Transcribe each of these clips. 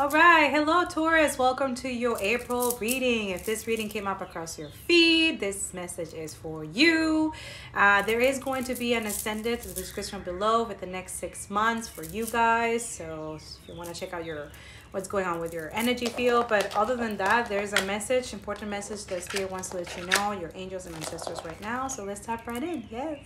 All right, hello Taurus. Welcome to your April reading. If this reading came up across your feed, this message is for you. Uh, there is going to be an ascendant in the description below for the next six months for you guys. So if you want to check out your what's going on with your energy field, but other than that, there's a message, important message that Spirit wants to let you know, your angels and ancestors right now. So let's tap right in. Yes.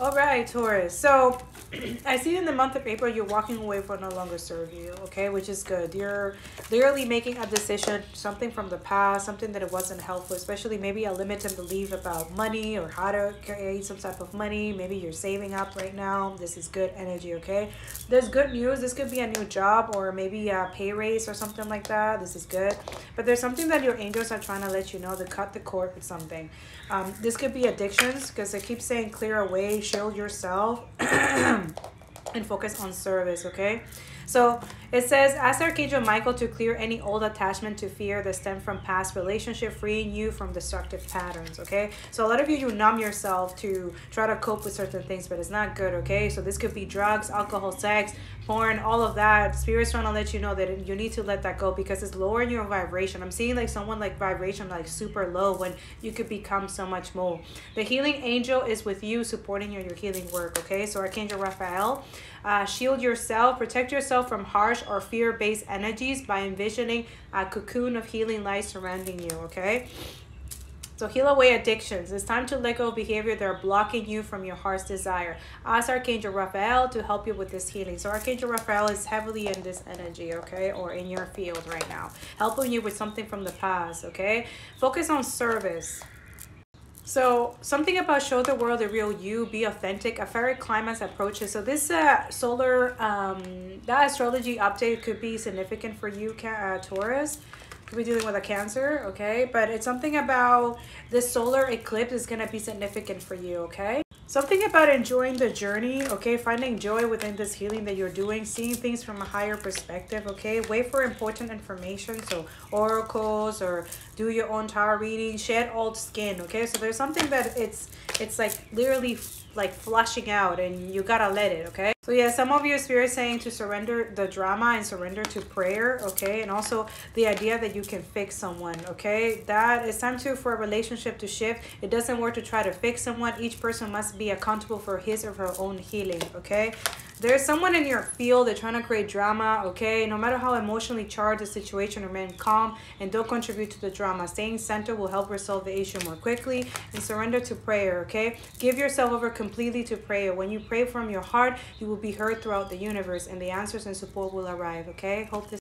All right, Taurus. So I see in the month of April you're walking away from no longer serve you, okay, which is good. You're literally making a decision, something from the past, something that it wasn't helpful, especially maybe a limited belief about money or how to create some type of money. Maybe you're saving up right now. This is good energy, okay? There's good news. This could be a new job or maybe a pay raise or something like that. This is good. But there's something that your angels are trying to let you know to cut the cord with something. Um, this could be addictions because they keep saying clear away, shield yourself, and focus on service, okay? So it says, ask Archangel Michael to clear any old attachment to fear that stem from past relationship, freeing you from destructive patterns, okay? So a lot of you, you numb yourself to try to cope with certain things, but it's not good, okay? So this could be drugs, alcohol, sex, porn, all of that. Spirit's trying to let you know that you need to let that go because it's lowering your vibration. I'm seeing like someone like vibration like super low when you could become so much more. The healing angel is with you, supporting your, your healing work, okay? So Archangel Raphael, uh, shield yourself, protect yourself from harsh or fear-based energies by envisioning a cocoon of healing light surrounding you, okay? So heal away addictions. It's time to let go of behavior that are blocking you from your heart's desire. Ask Archangel Raphael to help you with this healing. So Archangel Raphael is heavily in this energy, okay, or in your field right now, helping you with something from the past, okay? Focus on service. So something about show the world the real you, be authentic. A fairy climax approaches. So this uh, solar, um, that astrology update could be significant for you, uh, Taurus could be dealing with a cancer, okay? But it's something about this solar eclipse is going to be significant for you, okay? Something about enjoying the journey, okay? Finding joy within this healing that you're doing, seeing things from a higher perspective, okay? Wait for important information, so oracles or do your own tarot reading, shed old skin, okay? So there's something that it's it's like literally like flushing out and you gotta let it, okay? So yeah, some of your spirit saying to surrender the drama and surrender to prayer, okay? And also the idea that you can fix someone, okay? That is time to for a relationship to shift. It doesn't work to try to fix someone. Each person must be accountable for his or her own healing, okay? There's someone in your field, they're trying to create drama, okay? No matter how emotionally charged the situation, remain calm and don't contribute to the drama. Staying center will help resolve the issue more quickly and surrender to prayer, okay? Give yourself over completely to prayer. When you pray from your heart, you will be heard throughout the universe and the answers and support will arrive, okay? Hope this